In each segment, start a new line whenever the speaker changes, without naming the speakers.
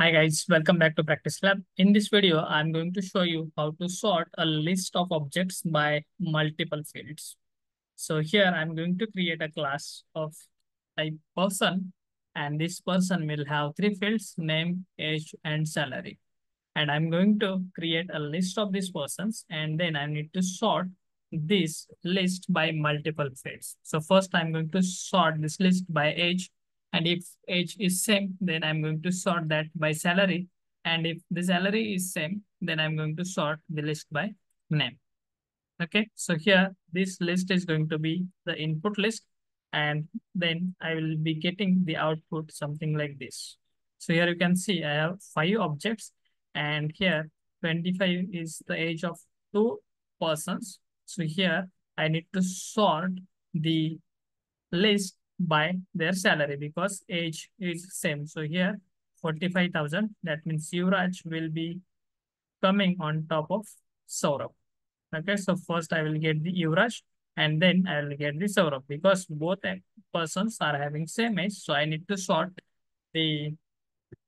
Hi guys, welcome back to Practice Lab. In this video, I'm going to show you how to sort a list of objects by multiple fields. So here I'm going to create a class of a person and this person will have three fields, name, age, and salary. And I'm going to create a list of these persons and then I need to sort this list by multiple fields. So first I'm going to sort this list by age and if age is same, then I'm going to sort that by salary. And if the salary is same, then I'm going to sort the list by name. Okay, so here this list is going to be the input list and then I will be getting the output something like this. So here you can see I have five objects and here 25 is the age of two persons. So here I need to sort the list by their salary because age is same. So here 45,000, that means Yuvraj will be coming on top of Saurabh. Okay, so first I will get the Yuvraj and then I will get the Saurabh because both persons are having same age. So I need to sort the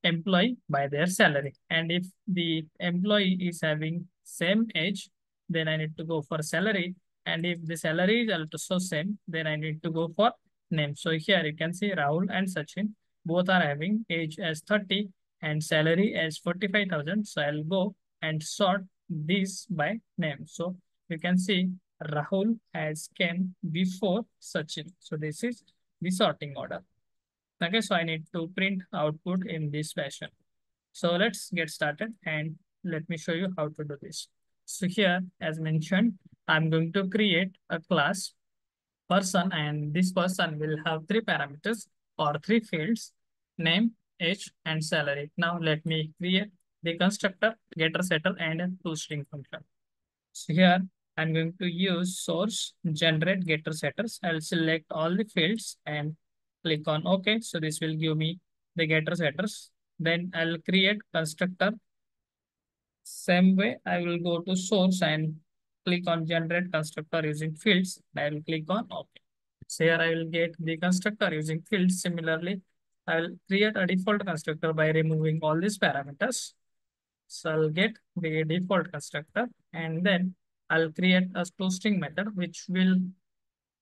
employee by their salary. And if the employee is having same age, then I need to go for salary. And if the salary is also same, then I need to go for name. So here you can see Rahul and Sachin both are having age as 30 and salary as 45,000. So I'll go and sort this by name. So you can see Rahul has came before Sachin. So this is the sorting order. Okay, so I need to print output in this fashion. So let's get started and let me show you how to do this. So here, as mentioned, I'm going to create a class person and this person will have three parameters or three fields, name, age, and salary. Now let me create the constructor, getter, setter, and a toString function. So here I'm going to use source generate getter setters. I'll select all the fields and click on OK. So this will give me the getter setters. Then I'll create constructor. Same way, I will go to source and click on generate constructor using fields. I will click on OK. So here I will get the constructor using fields. Similarly, I will create a default constructor by removing all these parameters. So I'll get the default constructor and then I'll create a toString method which will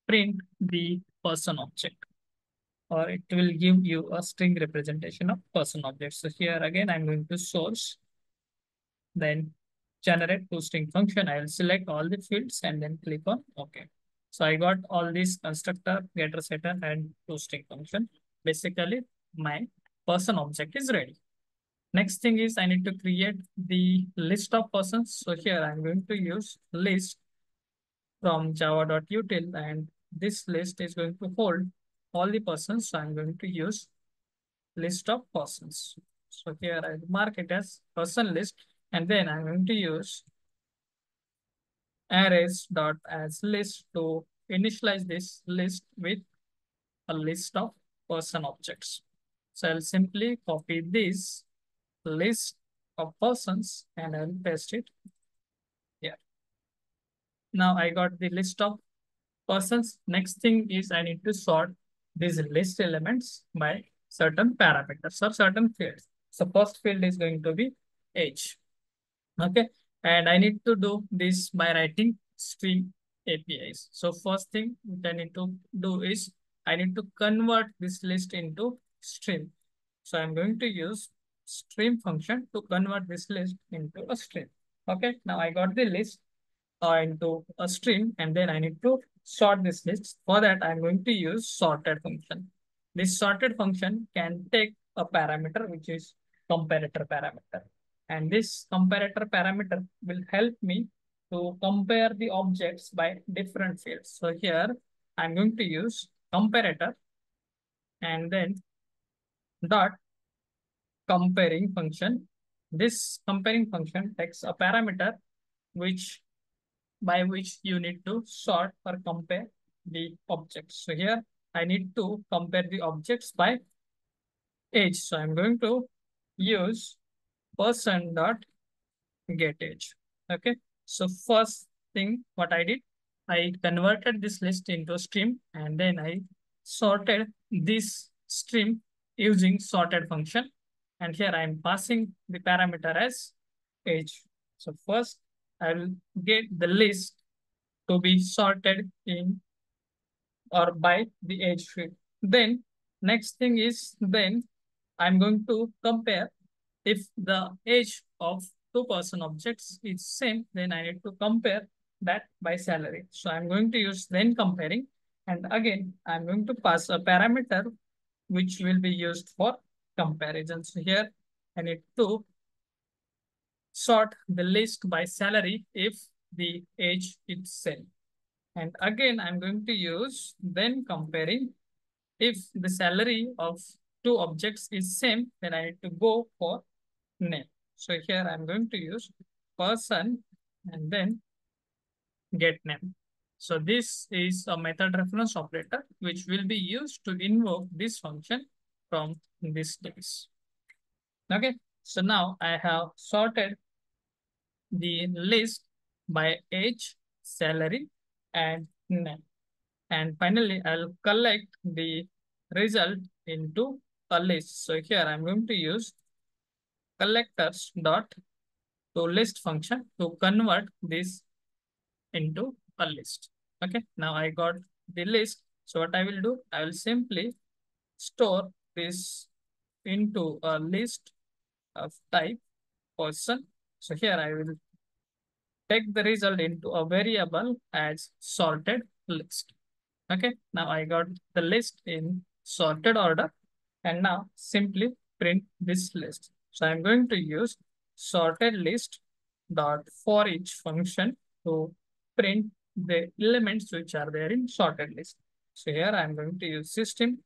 print the person object or it will give you a string representation of person object. So here again, I'm going to source, then generate toString function. I will select all the fields and then click on OK. So I got all these constructor, getter, setter, and toString function. Basically, my person object is ready. Next thing is I need to create the list of persons. So here I'm going to use list from java.util and this list is going to hold all the persons. So I'm going to use list of persons. So here I mark it as person list and then I'm going to use arrays dot as list to initialize this list with a list of person objects. So I'll simply copy this list of persons and I'll paste it here. Now I got the list of persons. Next thing is I need to sort these list elements by certain parameters or certain fields. So first field is going to be age. Okay. And I need to do this by writing stream APIs. So first thing which I need to do is I need to convert this list into stream. So I'm going to use stream function to convert this list into a stream. Okay, now I got the list uh, into a stream and then I need to sort this list. For that, I'm going to use sorted function. This sorted function can take a parameter which is comparator parameter. And this comparator parameter will help me to compare the objects by different fields. So here I'm going to use comparator and then dot comparing function. This comparing function takes a parameter which by which you need to sort or compare the objects. So here I need to compare the objects by age. So I'm going to use person dot get age. Okay. So first thing what I did, I converted this list into a stream and then I sorted this stream using sorted function. And here I'm passing the parameter as age. So first I will get the list to be sorted in or by the age field. Then next thing is then I'm going to compare if the age of two person objects is same, then I need to compare that by salary. So I'm going to use then comparing and again I'm going to pass a parameter which will be used for comparison. So here I need to sort the list by salary if the age is same. And again, I'm going to use then comparing if the salary of two objects is same, then I need to go for name. So here I'm going to use person and then get name. So this is a method reference operator, which will be used to invoke this function from this case. Okay, so now I have sorted the list by age, salary, and name. And finally, I'll collect the result into a list. So here I'm going to use collectors dot to list function to convert this into a list. Okay, now I got the list. So what I will do, I will simply store this into a list of type person. So here I will take the result into a variable as sorted list. Okay, now I got the list in sorted order and now simply print this list. So I'm going to use sorted list dot for each function to print the elements which are there in sorted list. So here I'm going to use system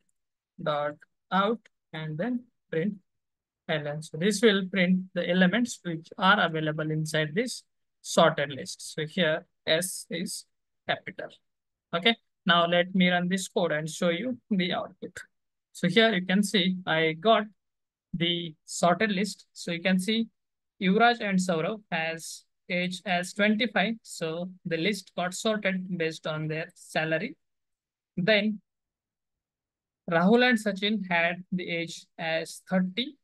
dot out and then print ln. So this will print the elements which are available inside this sorted list. So here S is capital. Okay. Now let me run this code and show you the output. So here you can see I got the sorted list. So you can see Yuvraj and Saurabh has age as 25. So the list got sorted based on their salary. Then Rahul and Sachin had the age as 30.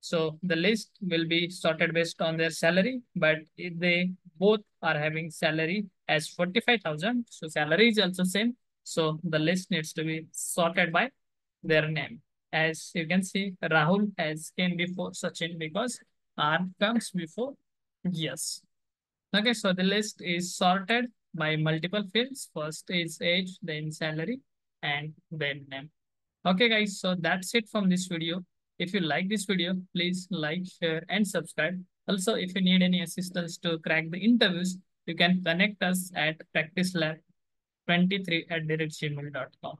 So the list will be sorted based on their salary, but they both are having salary as 45,000, so salary is also same. So the list needs to be sorted by their name. As you can see, Rahul has came before Sachin because R comes before yes. Okay, so the list is sorted by multiple fields. First is age, then salary, and then name. Okay, guys, so that's it from this video. If you like this video, please like, share, and subscribe. Also, if you need any assistance to crack the interviews, you can connect us at practicelab23 at gmail.com.